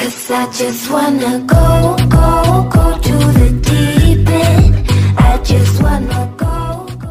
Cause I just wanna go, go, go to the deep end. I just wanna.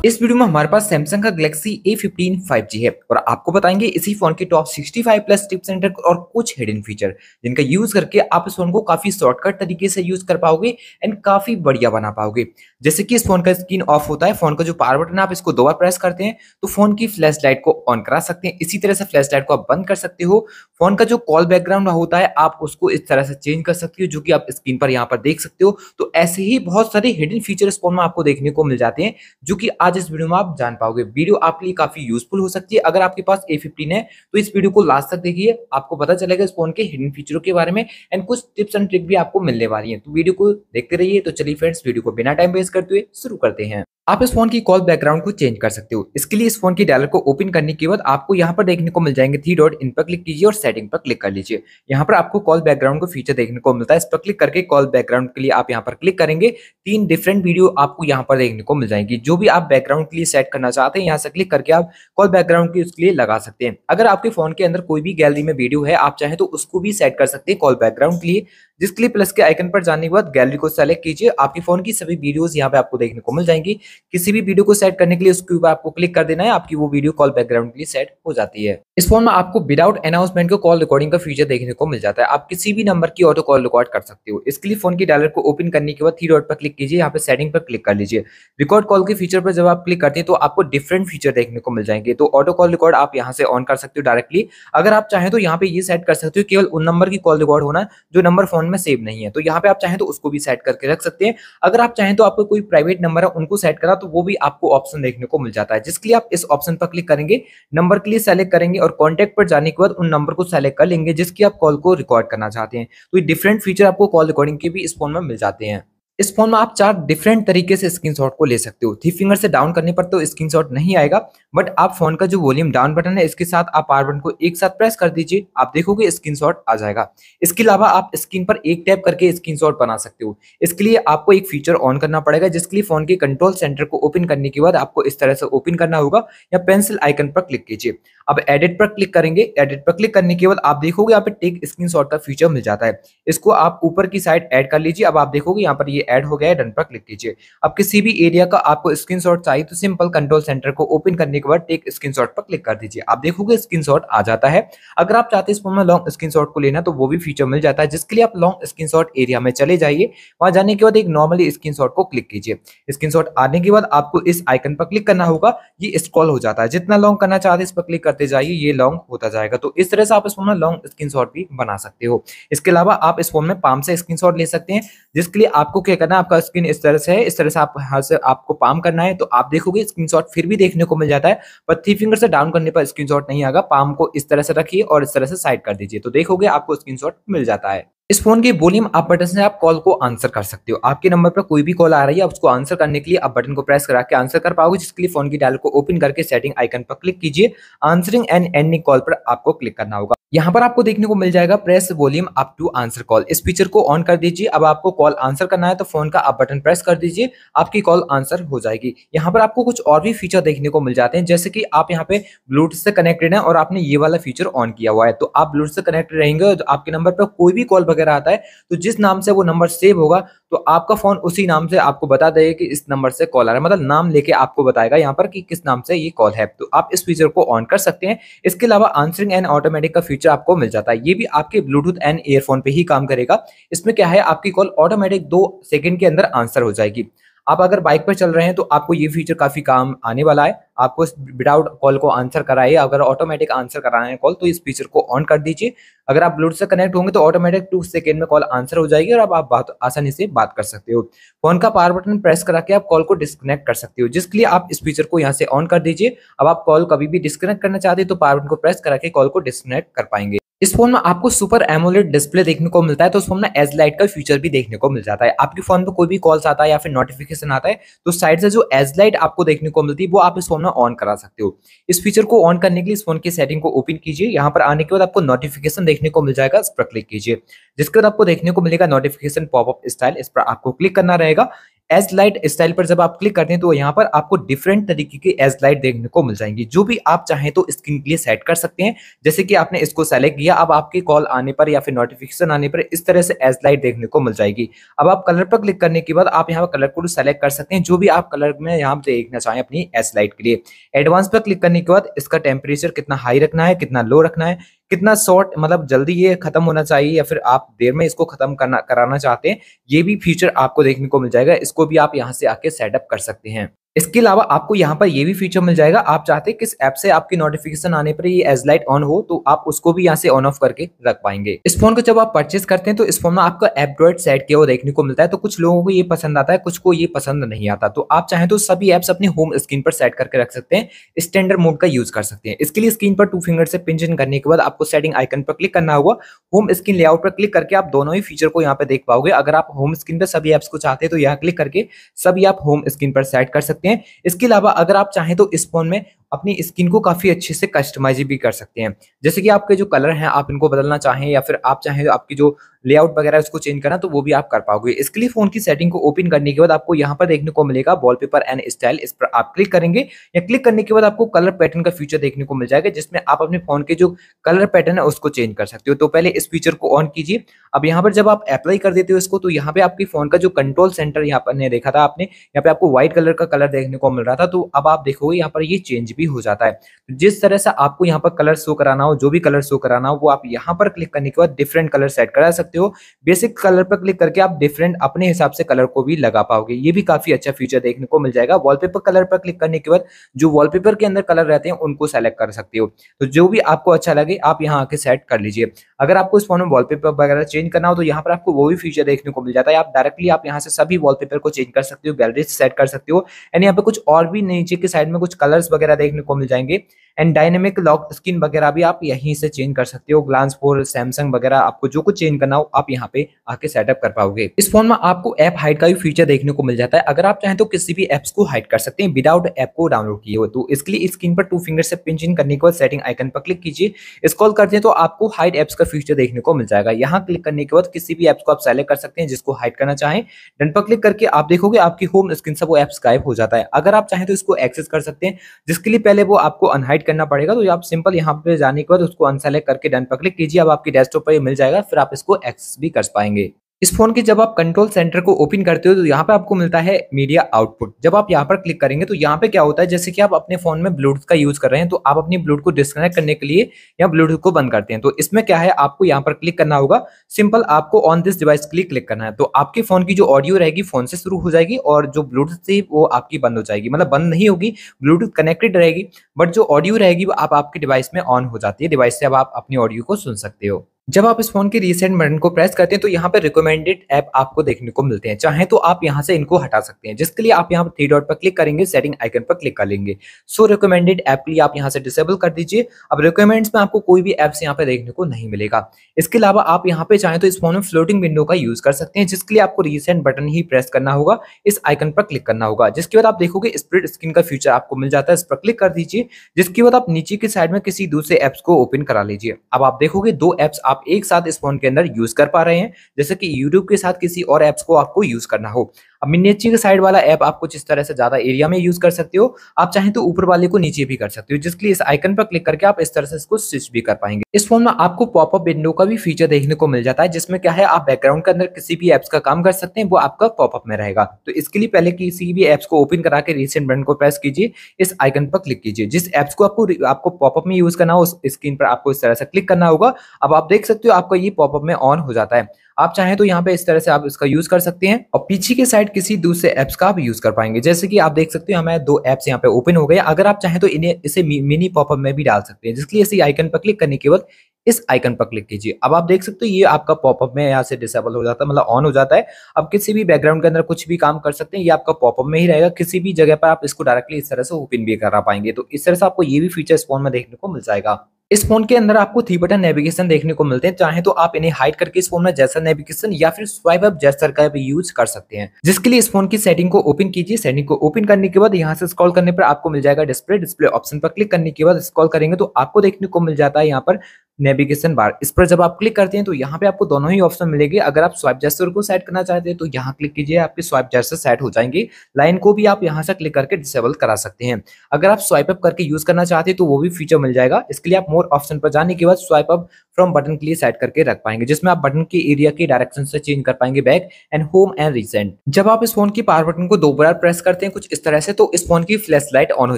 इस video में हमारे पास Samsung का Galaxy A15 5G है और आपको बताएँगे इसी फ़ोन के टॉप 65 प्लस टिप्स एंड और कुछ हिडन फीचर जिनका यूज़ करके आप इस फ़ोन को काफ़ी शॉर्टकट तरीके से यूज़ कर पाओगे एंड काफ़ी बढ़िया बना पाओगे। जैसे कि इस फ़ोन का स्क्रीन ऑफ़ होता है फ़ोन का जो पावर बटन आप इसको दो बार प्रेस करते हैं तो फ़ोन की फ्लैश लाइट को ऑन करा सकते हैं। इसी तरह से फ्लैश लाइट को आप बंद कर सकते हो। फ़ोन का जो कॉल बैकग्राउंड होता है, आप उसको इस तरह से चेंज कर सकते हो, जो कि आप स्क्रीन पर यहाँ पर देख सकते हो। तो ऐसे ही बहुत सारे हिडन फीचर इस फ़ोन में आपको देखने को मिल जाते हैं, जो कि आज इस वीडियो में आप जान पाओगे। वीडियो आपके लिए काफ़ी यूजफुल हो सकती है। अगर आपके पास A15 है तो इस वीडियो को लास्ट तक देखिए। आपको पता चलेगा इस फ़ोन के हिडन फीचरों के बारे में एंड कुछ टिप्स एंड ट्रिक भी आपको मिलने वाली है। तो वीडियो को देखते रहिए। तो चलिए फ्रेंड्स वीडियो को बिना टाइम वेस्ट करते हुए शुरू करते हैं। आप इस फ़ोन की कॉल बैकग्राउंड को चेंज कर सकते हो। इसके लिए इस फ़ोन की डायलर को ओपन करने के बाद आपको यहाँ पर देखने को मिल जाएँगे थ्री डॉट इन पर क्लिक कीजिए और सेटिंग पर क्लिक कर लीजिए। यहाँ पर आपको कॉल बैकग्राउंड को फीचर देखने को मिलता है। इस पर क्लिक करके कॉल बैकग्राउंड के लिए आप यहाँ पर क्लिक करेंगे। तीन डिफरेंट वीडियो आपको यहाँ पर देखने को मिल जाएँगी। जो भी आप बैकग्राउंड के लिए सेट करना चाहते हैं, यहाँ से क्लिक करके आप कॉल बैकग्राउंड के उसके लिए लगा सकते हैं। अगर आपके फ़ोन के अंदर कोई भी गैलरी में वीडियो है, आप चाहें तो उसको भी सेट कर सकते हैं कॉल बैकग्राउंड के लिए। जिसके लिए प्लस के आइकन पर जाने के बाद गैलरी को सेलेक्ट कीजिए। आपके फ़ोन की सभी वीडियोस यहाँ पे आपको देखने को मिल जाएँगी। किसी भी वीडियो को सेट करने के लिए उसके ऊपर आपको क्लिक कर देना है। आपकी वो वीडियो कॉल बैकग्राउंड के लिए सेट हो जाती है। इस फ़ोन में आपको विदाउट अनाउंसमेंट को कॉल रिकॉर्डिंग का फीचर देखने को मिल जाता है। आप किसी भी नंबर की ऑटो कॉल रिकॉर्ड कर सकते हो। इसके लिए फ़ोन की डायलर को ओपन करने के बाद थ्री डॉट पर क्लिक कीजिए। यहाँ पे सेटिंग पर क्लिक कर लीजिए। रिकॉर्ड कॉल के फीचर पर जब आप क्लिक करते हैं तो आपको डिफरेंट फीचर देखने को मिल जाएँगे। तो ऑटो कॉल रिकॉर्ड आप यहाँ से ऑन कर सकते हो डायरेक्टली अगर आप चाहें तो यहाँ पे ये सेट कर सकते हो। केवल उन नंबर की कॉल रिकॉर्ड होना जो नंबर फ़ोन में सेव नहीं है। तो यहाँ पे आप चाहें तो उसको भी सेट करके रख सकते हैं। अगर आप चाहें तो आपको कोई प्राइवेट नंबर है, उनको सेट करा तो वो भी आपको ऑप्शन देखने को मिल जाता है। जिसके लिए आप इस ऑप्शन पर क्लिक करेंगे नंबर के लिए सेलेक्ट करेंगे और कॉन्टेक्ट पर जाने के बाद उन नंबर को सेलेक्ट कर लेंगे, जिसकी आप कॉल को रिकॉर्ड करना चाहते हैं। तो डिफरेंट फीचर आपको कॉल रिकॉर्डिंग के भी इस फ़ोन में मिल जाते हैं। इस फ़ोन में आप चार डिफरेंट तरीके से स्क्रीनशॉट को ले सकते हो। थ्री फिंगर से डाउन करने पर तो स्क्रीनशॉट नहीं आएगा बट आप फ़ोन का जो वॉल्यूम डाउन बटन है, इसके साथ आप पावर बटन को एक साथ प्रेस कर दीजिए, आप देखोगे स्क्रीनशॉट आ जाएगा। इसके अलावा आप स्क्रीन पर एक टैप करके स्क्रीनशॉट बना सकते हो। इसके लिए आपको एक फीचर ऑन करना पड़ेगा, जिसके लिए फ़ोन के कंट्रोल सेंटर को ओपन करने के बाद आपको इस तरह से ओपन करना होगा, या पेंसिल आइकन पर क्लिक कीजिए। अब एडिट पर क्लिक करेंगे एडिट पर क्लिक करने के बाद आप देखोगे यहाँ पे टेक स्क्रीनशॉट का फीचर मिल जाता है। इसको आप ऊपर की साइड ऐड कर लीजिए, अब आप देखोगे यहाँ पर ये ऐड हो गया है डन पर क्लिक कीजिए। अब किसी भी एरिया का आपको स्क्रीनशॉट चाहिए तो सिंपल कंट्रोल सेंटर को ओपन करने के बाद टेक स्क्रीनशॉट पर क्लिक कर दीजिए। आप देखोगे स्क्रीनशॉट आ जाता है। अगर आप चाहते हैं इस फ़ोन में लॉन्ग स्क्रीनशॉट को लेना तो वो भी फीचर मिल जाता है, जिसके लिए आप लॉन्ग स्क्रीनशॉट एरिया में चले जाइए। वहाँ जाने के बाद एक नॉर्मली स्क्रीनशॉट को क्लिक कीजिए। स्क्रीनशॉट आने के बाद आपको इस आइकन पर क्लिक करना होगा। ये स्क्रॉल हो जाता है। जितना लॉन्ग करना चाहते इस पर क्लिक करते जाइए, ये लॉन्ग होता जाएगा। तो इस तरह से आप इस फ़ोन में लॉन्ग स्क्रीनशॉट भी बना सकते हो। इसके अलावा आप इस फ़ोन में पाम से स्क्रीनशॉट ले सकते हैं, जिसके लिए आपको क्या करना है आपका स्क्रीन इस तरह से है, इस तरह से आप यहाँ से आपको पाम करना है तो आप देखोगे स्क्रीनशॉट फिर भी देखने को मिल जाता है, पर थ्री फिंगर से डाउन करने पर स्क्रीनशॉट नहीं आगा पाम को इस तरह से रखिए और इस तरह से साइड कर दीजिए तो देखोगे आपको स्क्रीनशॉट मिल जाता है। इस फ़ोन के वॉल्यूम अप बटन से आप कॉल को आंसर कर सकते हो। आपके नंबर पर कोई भी कॉल आ रही है उसको आंसर करने के लिए आप बटन को प्रेस करा के आंसर कर पाओगे, जिसके लिए फ़ोन की डायल को ओपन करके सेटिंग आइकन पर क्लिक कीजिए। आंसरिंग एंड एंडिंग कॉल पर आपको क्लिक करना होगा। यहाँ पर आपको देखने को मिल जाएगा, press volume up to answer call. इस फीचर को ऑन कर दीजिए। अब आपको कॉल आंसर करना है तो फ़ोन का आप बटन प्रेस कर दीजिए। आपकी कॉल आंसर हो जाएगी। यहाँ पर आपको कुछ और भी फीचर देखने को मिल जाते हैं, जैसे कि आप यहाँ पे ब्लूटूथ से कनेक्टेड है और आपने ये वाला फीचर ऑन किया हुआ है। तो आप ब्लूटूथ से कनेक्टेड रहेंगे तो आपके नंबर पर कोई भी कॉल वगैरह आता है तो जिस नाम से वो नंबर सेव होगा तो आपका फ़ोन उसी नाम से आपको बता देगा कि इस नंबर से कॉल आ रहा है। मतलब नाम लेके आपको बताएगा यहाँ पर कि किस नाम से ये कॉल है। तो आप इस फीचर को ऑन कर सकते हैं। इसके अलावा आंसरिंग एंड ऑटोमेटिक का फीचर आपको मिल जाता है। ये भी आपके ब्लूटूथ एंड ईयरफोन पे ही काम करेगा। इसमें क्या है, आपकी कॉल ऑटोमेटिक दो सेकेंड के अंदर आंसर हो जाएगी। आप अगर बाइक पर चल रहे हैं तो आपको ये फीचर काफ़ी काम आने वाला है। आपको विदाउट कॉल को आंसर कराइए। अगर ऑटोमेटिक आंसर कराना है कॉल तो इस फीचर को ऑन कर दीजिए। अगर आप ब्लूटूथ से कनेक्ट होंगे तो ऑटोमेटिक टू सेकेंड में कॉल आंसर हो जाएगी और अब आप बात आसानी से बात कर सकते हो। फ़ोन का पावर बटन प्रेस करा के आप कॉल को डिस्कनेक्ट कर सकते हो, जिसके लिए आप इस फीचर को यहाँ से ऑन कर दीजिए। अब आप कॉल कभी भी डिस्कनेक्ट करना चाहते हैं तो पावर बटन को प्रेस करा के कॉल को डिस्कनेक्ट कर पाएँगे। इस फ़ोन में आपको सुपर एमोलेड डिस्प्ले देखने को मिलता है तो उस फ़ोन में एज लाइट का फीचर भी देखने को मिल जाता है। आपके फ़ोन पे कोई भी कॉल्स आता है या फिर नोटिफिकेशन आता है तो साइड से जो एज लाइट आपको देखने को मिलती है, वो आप इस फ़ोन में ऑन करा सकते हो। इस फीचर को ऑन करने के लिए इस फ़ोन की सेटिंग को ओपन कीजिए। यहाँ पर आने के बाद आपको नोटिफिकेशन देखने को मिल जाएगा, इस पर क्लिक कीजिए। जिसके बाद आपको देखने को मिलेगा नोटिफिकेशन पॉपअप स्टाइल इस पर आपको क्लिक करना रहेगा। एज लाइट स्टाइल पर जब आप क्लिक करते हैं तो यहाँ पर आपको डिफरेंट तरीके की एज लाइट देखने को मिल जाएँगी। जो भी आप चाहें तो स्क्रीन के लिए सेट कर सकते हैं। जैसे कि आपने इसको सेलेक्ट किया, अब आपके कॉल आने पर या फिर नोटिफिकेशन आने पर इस तरह से एज लाइट देखने को मिल जाएगी। अब आप कलर पर क्लिक करने के बाद आप यहाँ पर कलर को सेलेक्ट कर सकते हैं। जो भी आप कलर में यहाँ देखना चाहें अपनी एज लाइट के लिए। एडवांस पर क्लिक करने के बाद इसका टेम्परेचर कितना हाई रखना है, कितना लो रखना है। कितना शॉर्ट मतलब जल्दी ये खत्म होना चाहिए या फिर आप देर में इसको खत्म करना, कराना चाहते हैं, ये भी फीचर आपको देखने को मिल जाएगा। इसको भी आप यहाँ से आके सेटअप कर सकते हैं। इसके अलावा आपको यहाँ पर ये भी फीचर मिल जाएगा। आप चाहते किस ऐप से आपकी नोटिफिकेशन आने पर ये एज लाइट ऑन हो तो आप उसको भी यहाँ से ऑन ऑफ़ करके रख पाएँगे। इस फ़ोन को जब आप परचेस करते हैं तो इस फ़ोन में आपका एपड्रॉइड सेट किया हुआ देखने को मिलता है तो कुछ लोगों को ये पसंद आता है, कुछ को ये पसंद नहीं आता। तो आप चाहें तो सभी एप्स अपने होम स्क्रीन पर सेट करके रख सकते हैं स्टैंडर्ड मोड का यूज़ कर सकते हैं। इसके लिए स्क्रीन पर टू फिंगर से पिंचन करने के बाद आपको सेटिंग आइकन पर क्लिक करना होगा। होम स्क्रीन लेआउट पर क्लिक करके आप दोनों ही फीचर को यहाँ पे देख पाओगे। अगर आप होम स्क्रीन पर सभी एप्स को चाहते हैं तो यहाँ क्लिक करके सभी आप होम स्क्रीन पर सेट कर सकते हैं। इसके अलावा अगर आप चाहें तो इस फ़ोन में अपनी स्किन को काफ़ी अच्छे से कस्टमाइज भी कर सकते हैं। जैसे कि आपके जो कलर हैं, आप इनको बदलना चाहें या फिर आप चाहें तो आपकी जो लेआउट वगैरह उसको चेंज करना तो वो भी आप कर पाओगे। इसके लिए फ़ोन की सेटिंग को ओपन करने के बाद आपको यहाँ पर देखने को मिलेगा वॉलपेपर एंड स्टाइल इस पर आप क्लिक करेंगे या क्लिक करने के बाद आपको कलर पैटर्न का फीचर देखने को मिल जाएगा, जिसमें आप अपने फ़ोन के जो कलर पैटर्न है, उसको चेंज कर सकते हो। तो पहले इस फीचर को ऑन कीजिए। अब यहाँ पर जब आप अप्लाई कर देते हो इसको तो यहाँ पे आपके फ़ोन का जो कंट्रोल सेंटर यहाँ पर देखा था आपने, यहाँ पे आपको व्हाइट कलर का कलर देखने को मिल रहा था। तो अब आप देखोगे यहाँ पर ये चेंज भी हो जाता है। जिस तरह से आपको यहाँ पर कलर शो कराना हो, जो भी कलर शो कराना हो, वो आप यहाँ पर क्लिक करने के बाद डिफरेंट कलर सेट करा सकते हो। बेसिक कलर पर क्लिक करके आप डिफरेंट अपने हिसाब से कलर को भी लगा पाओगे। ये भी काफ़ी अच्छा फीचर देखने को मिल जाएगा। वॉलपेपर कलर पर क्लिक करने के बाद जो वॉलपेपर के अंदर कलर रहते हैं, उनको सेलेक्ट कर सकते हो। तो जो भी आपको अच्छा लगे, आप यहाँ आके सेट कर लीजिए। अगर आपको इस फ़ोन में वॉलपेपर वगैरह चेंज करना हो तो यहाँ पर आपको वो भी फीचर देखने को मिल जाता है। आप डायरेक्टली आप यहाँ से सभी वॉलपेपर को चेंज कर सकते हो गैलरी सेट कर सकते हो। एंड यहाँ पे कुछ और भी नीचे के साइड में कुछ कलर्स वगैरह देखने को मिल जाएँगे। एंड डायनेमिक लॉक स्क्रीन वगैरह भी आप यहीं से चेंज कर सकते हो। ग्लांस फोर सैमसंग वगैरह आपको जो कुछ चेंज करना हो, आप यहाँ पे आके सेटअप कर पाओगे। इस फ़ोन में आपको ऐप हाइड का भी फीचर देखने को मिल जाता है। अगर आप चाहें तो किसी भी एप्स को हाइड कर सकते हैं। विदाउट ऐप को डाउनलोड किए हो तो इसके लिए स्क्रीन पर टू फिंगर से पिंच इन करने के बाद सेटिंग आइकन पर क्लिक कीजिए। स्क्रॉल करते हैं तो आपको हाइड एप्स का फीचर देखने को मिल जाएगा। यहाँ क्लिक करने के बाद किसी भी एप्स को आप सेलेक्ट कर सकते हैं जिसको हाइड करना चाहें। डन पर क्लिक करके आप देखोगे आपकी होम स्क्रीन से वो एप्स गायब हो जाता है। अगर आप चाहें तो इसको एक्सेस कर सकते हैं। जिसके लिए पहले वो आपको अनहाइड करना पड़ेगा तो आप सिंपल यहाँ पे जाने के बाद उसको अनसेलेक्ट करके डन पर क्लिक कीजिए, अब आपकी डेस्कटॉप पर मिल जाएगा, फिर आप इसको एक्सेस भी कर पाएँगे। इस फ़ोन की जब आप कंट्रोल सेंटर को ओपन करते हो तो यहाँ पे आपको मिलता है मीडिया आउटपुट जब आप यहाँ पर क्लिक करेंगे तो यहाँ पे क्या होता है, जैसे कि आप अपने फ़ोन में ब्लूटूथ का यूज़ कर रहे हैं तो आप अपनी ब्लूटूथ को डिस्कनेक्ट करने के लिए या ब्लूटूथ को बंद करते हैं। तो इसमें क्या है, आपको यहाँ पर क्लिक करना होगा। सिंपल आपको ऑन दिस डिवाइस के लिए क्लिक करना है। तो आपके फ़ोन की जो ऑडियो रहेगी फ़ोन से शुरू हो जाएगी और जो ब्लूटूथ थी वो आपकी बंद हो जाएगी। मतलब बंद नहीं होगी ब्लूटूथ कनेक्टेड रहेगी बट जो ऑडियो रहेगी, वो आप आपके डिवाइस में ऑन हो जाती है। डिवाइस से अब आप अपनी ऑडियो को सुन सकते हो। जब आप इस फ़ोन के रीसेंट बटन को प्रेस करते हैं तो यहाँ पर रिकमेंडेड ऐप आपको देखने को मिलते हैं। चाहे तो आप यहाँ से इनको हटा सकते हैं। जिसके लिए आप यहाँ पर थ्री डॉट पर क्लिक करेंगे सेटिंग आइकन पर क्लिक कर लेंगे। सो रिकमेंडेड ऐप के लिए आप यहाँ से डिसेबल कर दीजिए। अब रिकमेंड्स में आपको कोई भी एप्स यहाँ पे देखने को नहीं मिलेगा। इसके अलावा आप यहाँ पे चाहें तो इस फ़ोन में फ्लोटिंग विंडो का यूज़ कर सकते हैं, जिसके लिए आपको रिसेंट बटन ही प्रेस करना होगा, इस आइकन पर क्लिक करना होगा। जिसके बाद आप देखोगे स्प्रिट स्क्रीन का फीचर आपको मिल जाता है, इस पर क्लिक कर दीजिए। जिसके बाद आप नीचे की साइड में किसी दूसरे ऐप्स को ओपन करा लीजिए। अब आप देखोगे दो एप्स आप एक साथ इस फ़ोन के अंदर यूज़ कर पा रहे हैं, जैसे कि यूट्यूब के साथ किसी और एप्स को आपको यूज़ करना हो। अब के साइड वाला ऐप आप कुछ इस तरह से ज़्यादा एरिया में यूज़ कर सकते हो। आप चाहें तो ऊपर वाले को नीचे भी कर सकते हो, जिसके लिए इस आइकन पर क्लिक करके आप इस तरह से इसको स्विच भी कर पाएँगे। इस फ़ोन में आपको पॉपअप विंडो का भी फीचर देखने को मिल जाता है, जिसमें क्या है, आप बैकग्राउंड के अंदर किसी भी एप्स का काम कर सकते हैं, वो आपका पॉपअप में रहेगा। तो इसके लिए पहले किसी भी एप्स को ओपन करा के रिसेंट बटन को प्रेस कीजिए, इस आइकन पर क्लिक कीजिए। जिस एप्स को आपको आपको पॉपअप में यूज़ करना हो स्क्रीन पर आपको इस तरह से क्लिक करना होगा। अब आप देख सकते हो, आपका ये पॉपअप में ऑन हो जाता है। आप चाहें तो यहाँ पे इस तरह से आप इसका यूज़ कर सकते हैं और पीछे के साइड किसी दूसरे एप्स का आप यूज़ कर पाएँगे। जैसे कि आप देख सकते हो, हमारे दो एप्स यहाँ पे ओपन हो गए। अगर आप चाहें तो इन्हें इसे मिनी पॉपअप में भी डाल सकते हैं, जिसके लिए इसी आइकन पर क्लिक करने के बाद इस आइकन पर क्लिक कीजिए। अब आप देख सकते हो, ये आपका पॉपअप में यहाँ से डिसेबल हो जाता है मतलब ऑन हो जाता है। अब किसी भी बैकग्राउंड के अंदर कुछ भी काम कर सकते हैं, ये आपका पॉपअप में ही रहेगा। किसी भी जगह पर आप इसको डायरेक्टली इस तरह से ओपन भी करा पाएँगे। तो इस तरह से आपको ये भी फीचर फ़ोन में देखने को मिल जाएगा। इस फ़ोन के अंदर आपको थ्री बटन नेविगेशन देखने को मिलते हैं। चाहे तो आप इन्हें हाइड करके इस फ़ोन में जैसा नेविगेशन या फिर स्वाइप अप जैसा का भी यूज़ कर सकते हैं। जिसके लिए इस फ़ोन की सेटिंग को ओपन कीजिए। सेटिंग को ओपन करने के बाद यहाँ से स्कॉल करने पर आपको मिल जाएगा डिस्प्ले डिस्प्ले ऑप्शन पर क्लिक करने के बाद स्कॉल करेंगे तो आपको देखने को मिल जाता है यहाँ पर नेविगेशन बार। इस पर जब आप क्लिक करते हैं तो यहाँ पे आपको दोनों ही ऑप्शन मिलेंगे। अगर आप स्वाइप जेस्टर को सेट करना चाहते हैं तो यहाँ क्लिक कीजिए, आपके स्वाइप जेस्टर सेट हो जाएँगे। लाइन को भी आप यहाँ से क्लिक करके डिसेबल करा सकते हैं। अगर आप स्वाइप अप करके यूज़ करना चाहते हैं तो वो भी फीचर मिल जाएगा। इसके लिए आप मोर ऑप्शन पर जाने के बाद स्वाइप अप फ्रॉम बटन के लिए सेट करके रख पाएँगे, जिसमें आप बटन के एरिया के डायरेक्शन से चेंज कर पाएँगे back and home and recent जब आप इस फ़ोन की पावर बटन को दो बार प्रेस करते हैं कुछ इस तरह से तो इस फ़ोन की फ्लैश लाइट ऑन हो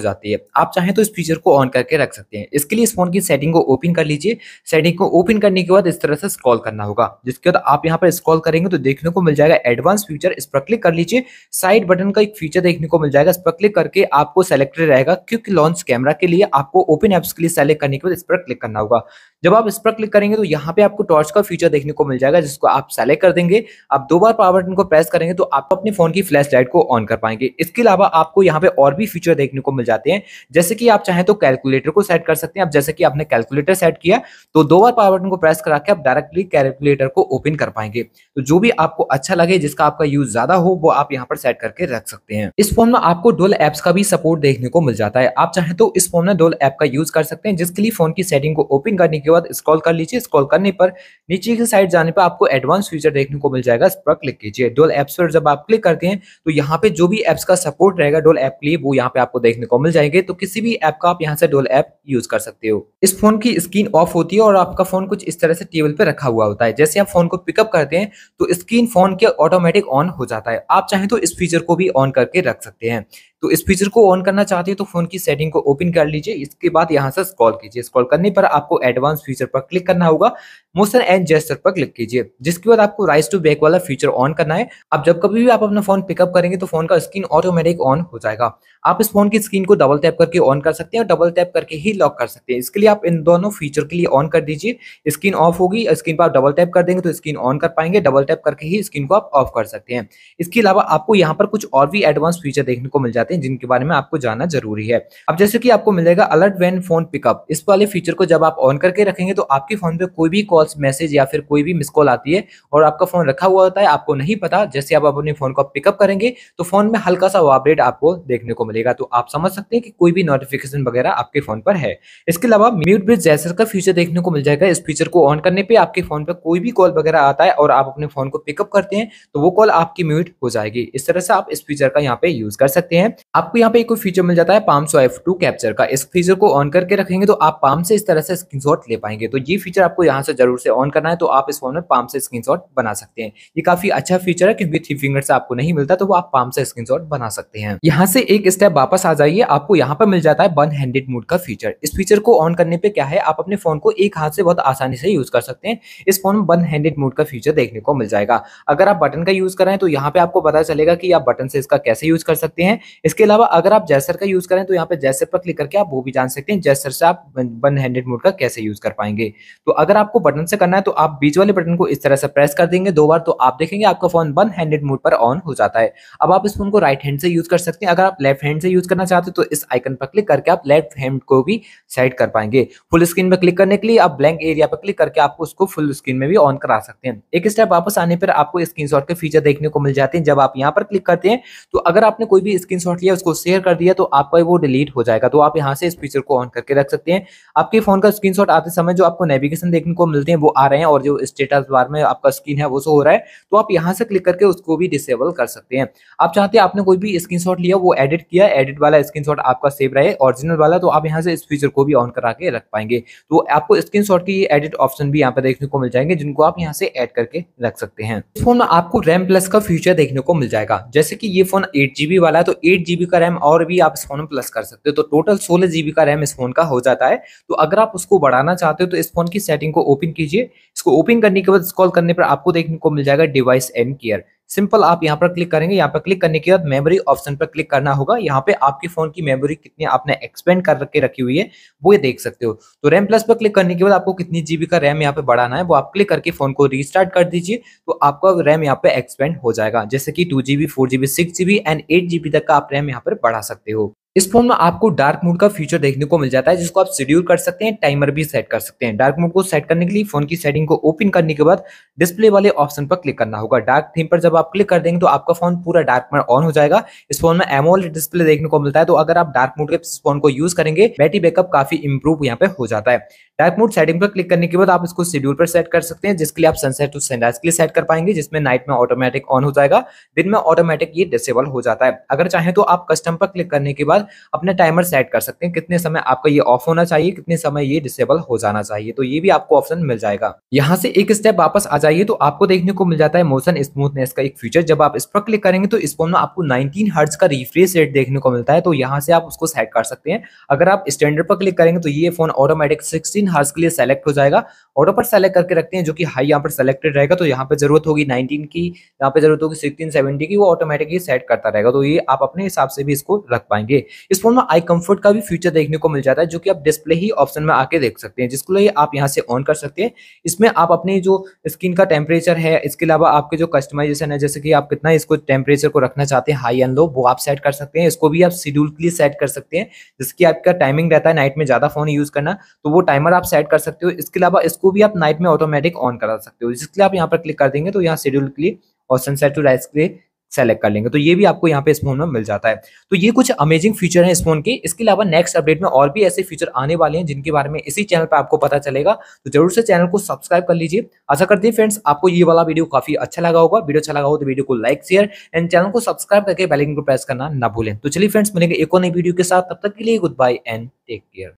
जाती है। आप चाहें तो इस फीचर को ऑन करके रख सकते हैं। इसके लिए इस फ़ोन की सेटिंग को ओपन कर लीजिए। सेटिंग को ओपन करने के बाद इस तरह से स्क्रॉल करना होगा। जिसके बाद आप यहाँ पर स्क्रॉल करेंगे तो देखने को मिल जाएगा एडवांस फीचर इस पर क्लिक कर लीजिए। साइड बटन का एक फीचर देखने को मिल जाएगा। इस पर क्लिक करके आपको सेलेक्टेड रहेगा। क्योंकि लॉन्च कैमरा के लिए आपको ओपन एप्स के लिए सेलेक्ट करने के बाद इस पर क्लिक करना होगा। जब आप इस पर क्लिक करेंगे तो यहाँ पे आपको टॉर्च का फीचर देखने को मिल जाएगा, जिसको आप सेलेक्ट कर देंगे। आप दो बार पावर बटन को प्रेस करेंगे तो आप अपने फ़ोन की फ्लैश लाइट को ऑन कर पाएँगे। इसके अलावा आपको यहाँ पे और भी फीचर देखने को मिल जाते हैं। जैसे कि आप चाहें तो कैलकुलेटर को सेट कर सकते हैं। अब जैसे कि आपने कैलकुलेटर सेट किया तो दो बार पावर बटन को प्रेस करा के आप डायरेक्टली कैलकुलेटर को ओपन कर पाएँगे। तो जो भी आपको अच्छा लगे, जिसका आपका यूज़ ज़्यादा हो, वो आप यहाँ पर सेट करके रख सकते हैं। इस फ़ोन में आपको डोल एप्स का भी सपोर्ट देखने को मिल जाता है। आप चाहें तो इस फ़ोन में डोल ऐप का यूज़ कर सकते हैं, जिसके लिए फ़ोन की सेटिंग को ओपन करने के बाद स्क्रॉल कर लीजिए स्क्रॉल करने पर नीचे की साइड जाने पर आपको एडवांस फीचर देखने को मिल जाएगा। इस पर क्लिक कीजिए। डोल एप्स पर जब आप क्लिक करते हैं तो यहाँ पे जो भी एप्स का सपोर्ट रहेगा डोल ऐप के लिए, वो यहाँ पे आपको देखने को मिल जाएँगे। तो किसी भी ऐप का आप यहाँ से डोल ऐप यूज़ कर सकते हो। इस फ़ोन की स्क्रीन ऑफ़ होती है और आपका फ़ोन कुछ इस तरह से टेबल पर रखा हुआ होता है। जैसे आप फ़ोन को पिकअप करते हैं तो स्क्रीन फ़ोन के ऑटोमेटिक ऑन हो जाता है। आप चाहें तो इस फीचर को भी ऑन करके रख सकते हैं। तो इस फीचर को ऑन करना चाहते हैं तो फ़ोन की सेटिंग को ओपन कर लीजिए। इसके बाद यहाँ से स्क्रॉल कीजिए। स्क्रॉल करने पर आपको एडवांस फीचर पर क्लिक करना होगा। मोशन एंड जेस्टर पर क्लिक कीजिए। जिसके बाद आपको राइस टू बैक वाला फीचर ऑन करना है। अब जब कभी भी आप अपना फ़ोन पिकअप करेंगे तो फ़ोन का स्क्रीन ऑटोमेटिक ऑन हो जाएगा। आप इस फ़ोन की स्क्रीन को डबल टैप करके ऑन कर सकते हैं और डबल टैप करके ही लॉक कर सकते हैं। इसके लिए आप इन दोनों फीचर के लिए ऑन कर दीजिए। स्क्रीन ऑफ़ होगी स्क्रीन पर आप डबल टैप कर देंगे तो स्क्रीन ऑन कर पाएँगे। डबल टैप करके ही स्क्रीन को आप ऑफ़ कर सकते हैं। इसके अलावा आपको यहाँ पर कुछ और भी एडवांस फीचर देखने को मिल जाते हैं। जिनके बारे में आपको जानना ज़रूरी है। अब जैसे कि आपको मिलेगा अलर्ट वैन फ़ोन पिकअप इस वाले फीचर को जब आप ऑन करके रखेंगे तो आपके फ़ोन पे कोई भी कॉल्स मैसेज या फिर कोई भी मिस कॉल आती है और आपका फ़ोन रखा हुआ होता है, आपको नहीं पता, जैसे आप अपने फ़ोन को पिकअप करेंगे तो फ़ोन में हल्का सा वाइब्रेट आपको देखने को मिलेगा। तो आप समझ सकते हैं कि कोई भी नोटिफिकेशन वगैरह आपके फ़ोन पर है। इसके अलावा म्यूट ब्रिज जैसर का फीचर देखने को मिल जाएगा। इस फीचर को ऑन करने पे आपके फ़ोन पर कोई भी कॉल वगैरह आता है और आप अपने फ़ोन को पिकअप करते हैं तो वो कॉल आपकी म्यूट हो जाएगी। इस तरह से आप इस फीचर का यहाँ पे यूज़ कर सकते हैं। आपको यहाँ पे एक फीचर मिल जाता है पाम स्वाइप टू कैप्चर का। इस फीचर को ऑन करके रखेंगे तो आप पाम से इस तरह से स्क्रीनशॉट ले पाएँगे। तो ये फीचर आपको यहाँ से ज़रूर से ऑन करना है तो आप इस फ़ोन में पाम से स्क्रीनशॉट बना सकते हैं। ये काफ़ी अच्छा फीचर है क्योंकि थ्री फिंगर से आपको नहीं मिलता तो वो आप पाम से स्क्रीनशॉट बना सकते हैं। यहाँ से एक स्टेप वापस आ जाइए। आपको यहाँ पर मिल जाता है वन हैंडेड मोड का फीचर इस फीचर को ऑन करने पे क्या है? आप अपने फ़ोन को एक हाथ से बहुत आसानी से यूज़ कर सकते हैं। इस फ़ोन में वन हैंडेड मोड का फीचर देखने को मिल जाएगा। अगर आप बटन का यूज़ करें तो यहाँ पे आपको पता चलेगा कि आप बटन से इसका कैसे यूज़ कर सकते हैं। इसके अलावा अगर आप जैसर का यूज़ करें तो यहाँ पे जैसर पर क्लिक करके आप वो भी जान सकते हैं, जैसर से आप वन हैंडेड मोड का कैसे यूज़ कर पाएँगे। तो अगर आपको बटन से करना है तो आप बीच वाले बटन को इस तरह से प्रेस कर देंगे दो बार तो आप देखेंगे आपका फ़ोन वन हैंडेड मोड पर ऑन हो जाता है। अब आप इस फ़ोन को राइट हैंड से यूज़ कर सकते हैं, अगर आप लेफ़्ट हैंड से यूज़ करना चाहते हैं तो इस आइकन पर क्लिक करके आप लेफ़्ट हैंड को भी सेट कर पाएँगे। फुल स्क्रीन पर क्लिक करने के लिए आप ब्लैंक एरिया पर क्लिक करके आपको उसको फुल स्क्रीन में भी ऑन करा सकते हैं। एक स्टेप वापस आने पर आपको स्क्रीनशॉट के फीचर देखने को मिल जाते हैं, जब आप यहाँ पर क्लिक करते हैं तो अगर आपने कोई भी स्क्रीनशॉट लिया उसको शेयर कर दिया तो आपका वो डिलीट हो जाएगा। तो आप यहाँ से इस फीचर को ऑन करके रख सकते हैं। आपके फ़ोन का स्क्रीनशॉट आते समय जो आपको नेविगेशन देखने को मिलते हैं, वो आ रहे हैं और जो स्टेटस बार में आपका स्क्रीन है, वो शो हो रहा है। तो आप यहाँ से क्लिक करके उसको भी डिसेबल कर सकते हैं। आप चाहते हैं आपने कोई भी स्क्रीनशॉट लिया, वो एडिट किया एडिट वाला स्क्रीनशॉट आपका सेव रहे ओरिजिनल वाला तो आप यहाँ से इस फीचर को भी ऑन करा के रख पाएँगे। तो आपको स्क्रीनशॉट की एडिट ऑप्शन भी यहाँ पे देखने को मिल जाएँगे, जिनको आप यहाँ से ऐड करके रख सकते हैं। फ़ोन में आपको रैम प्लस का फीचर देखने को मिल जाएगा। जैसे कि ये फ़ोन एट वाला है तो एट जीबी का रैम और भी आप इस फ़ोन में प्लस कर सकते हो। तो टोटल सोलह जीबी का रैम इस फ़ोन का हो जाता है। तो अगर आप उसको बढ़ाना चाहते हो तो इस फ़ोन की सेटिंग को ओपन कीजिए। इसको ओपन करने के बाद कॉल करने पर आपको देखने को मिल जाएगा डिवाइस एंड केयर। सिंपल आप यहाँ पर क्लिक करेंगे। यहाँ पर क्लिक करने के बाद मेमोरी ऑप्शन पर क्लिक करना होगा। यहाँ पे आपके फ़ोन की मेमोरी कितनी आपने एक्सपेंड कर रखे, रखी हुई है, वो ये देख सकते हो। तो रैम प्लस पर क्लिक करने के बाद आपको कितनी जीबी का रैम यहाँ पे बढ़ाना है, वो आप क्लिक करके फ़ोन को रिस्टार्ट कर दीजिए तो आपका रैम यहाँ पे एक्सपेंड हो जाएगा। जैसे कि two GB four GB six GB and eight GB तक का आप रैम यहाँ पर बढ़ा सकते हो। इस फ़ोन में आपको डार्क मोड का फीचर देखने को मिल जाता है, जिसको आप शेड्यूल कर सकते हैं, टाइमर भी सेट कर सकते हैं। डार्क मोड को सेट करने के लिए फ़ोन की सेटिंग को ओपन करने के बाद डिस्प्ले वाले ऑप्शन पर क्लिक करना होगा। डार्क थीम पर जब आप क्लिक कर देंगे तो आपका फ़ोन पूरा डार्क मोड ऑन हो जाएगा। इस फ़ोन में एमोल डिस्प्ले देखने को मिलता है तो अगर आप डार्क मोड के फ़ोन को यूज़ करेंगे, बैटरी बैकअप काफ़ी इंप्रूव यहाँ पे हो जाता है। डार्क मोड सेटिंग पर क्लिक करने के बाद आप इसको शेड्यूल पर सेट कर सकते हैं, जिसके लिए आप सनसेट टू सनराइज के लिए सेट कर पाएँगे, जिसमें नाइट में ऑटोमेटिक ऑन हो जाएगा, दिन में ऑटोमेटिक ये डिसेबल हो जाता है। अगर चाहे तो आप कस्टम पर क्लिक करने के बाद अपने टाइमर सेट कर सकते हैं। कितने समय आपका ये ऑफ़ होना चाहिए, कितने समय ये डिसेबल हो जाना चाहिए। तो ये भी आपको ऑप्शन मिल जाएगा। यहाँ से एक स्टेप वापस आ जाइए तो आपको देखने को मिल जाता है मोशन स्मूथनेस का एक फीचर जब आप इस पर क्लिक करेंगे तो इस फ़ोन में आपको 19 हर्ट्ज का रिफ्रेश रेट देखने को मिलता है। तो यहाँ से आप उसको सेट कर सकते हैं। अगर आप स्टैंडर्ड पर क्लिक करेंगे तो ये फ़ोन ऑटोमेटिक 16 हर्ट्ज के लिए सेलेक्ट हो जाएगा। ऑटो पर सेलेक्ट करके रखते हैं जो कि हाई यहाँ पर सेलेक्टेड रहेगा। तो यहाँ पर ज़रूरत होगी 19 की, यहाँ पे ज़रूरत होगी 16 70 की, वो ऑटोमेटिकली सेट करता रहेगा। तो ये आप अपने हिसाब से भी इसको रख पाएँगे। इस फ़ोन में आई कंफर्ट का भी फीचर देखने को मिल जाता है, जो कि आप डिस्प्ले ही ऑप्शन में आके देख सकते हैं, जिसको लिए आप यहाँ से ऑन कर सकते हैं। इसमें आप अपनी जो स्किन का टेम्परेचर है, इसके अलावा आपके जो कस्टमाइजेशन है, जैसे कि आप कितना इसको टेम्परेचर को रखना चाहते हैं हाई एंड लो वो आप सेट कर सकते हैं। इसको भी आप शेड्यूल के लिए सेट कर सकते हैं जिसकी आपका टाइमिंग रहता है नाइट में ज़्यादा फ़ोन यूज़ करना तो वो टाइमर आप सेट कर सकते हो। इसके अलावा इसको भी आप नाइट में ऑटोमेटिक ऑन करा सकते हो, जिसके लिए आप यहाँ पर क्लिक कर देंगे तो यहाँ शेड्यूल के लिए और सनसेट टू राइज के लिए सेलेक्ट कर लेंगे। तो ये भी आपको यहाँ पे इस फ़ोन में मिल जाता है। तो ये कुछ अमेजिंग फीचर हैं इस फ़ोन के। इसके अलावा नेक्स्ट अपडेट में और भी ऐसे फीचर आने वाले हैं जिनके बारे में इसी चैनल पर आपको पता चलेगा। तो ज़रूर से चैनल को सब्सक्राइब कर लीजिए। आशा करते हैं फ्रेंड्स आपको ये वाला वीडियो काफ़ी अच्छा लगा होगा। वीडियो अच्छा लगा हो तो वीडियो को लाइक शेयर एंड चैनल को सब्सक्राइब करके बेलाइकन को प्रेस करना ना भूलें। तो चलिए फ्रेंड्स मिलेंगे एक और नई वीडियो के साथ। तब तक के लिए goodbye and take care